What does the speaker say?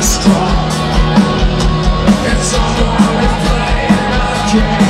the restaurant. And someone is playing a game